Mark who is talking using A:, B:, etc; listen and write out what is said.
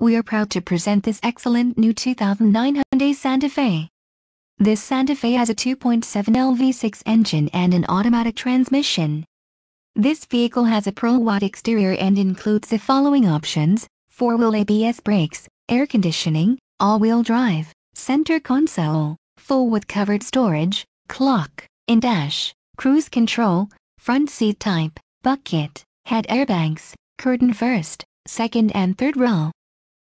A: we are proud to present this excellent new 2009 Hyundai Santa Fe. This Santa Fe has a 2.7L V6 engine and an automatic transmission. This vehicle has a Pearl White exterior and includes the following options, 4-wheel ABS brakes, air conditioning, all-wheel drive, center console, full with covered storage, clock, in-dash, cruise control, front seat type, bucket, head airbags, curtain first, second and third row.